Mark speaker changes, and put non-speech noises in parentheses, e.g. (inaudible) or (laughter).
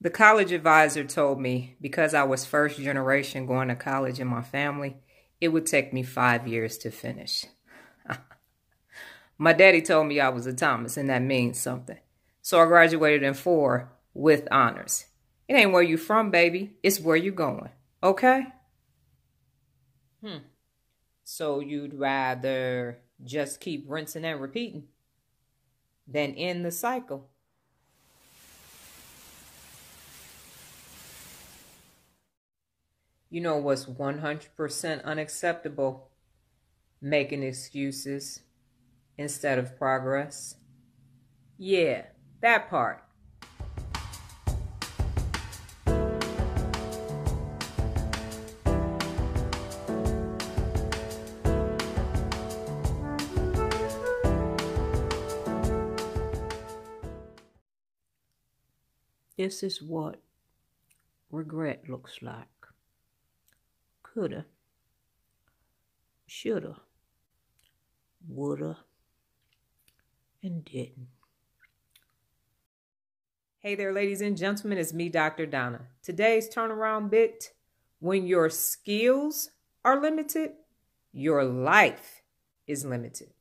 Speaker 1: The college advisor told me because I was first generation going to college in my family, it would take me five years to finish. (laughs) my daddy told me I was a Thomas, and that means something. So I graduated in four with honors. It ain't where you from, baby. It's where you going. Okay? Hmm. So you'd rather just keep rinsing and repeating than end the cycle? You know what's 100% unacceptable? Making excuses instead of progress. Yeah, that part.
Speaker 2: This is what regret looks like. Coulda, shoulda, woulda, and didn't.
Speaker 1: Hey there, ladies and gentlemen, it's me, Dr. Donna. Today's turnaround bit when your skills are limited, your life is limited.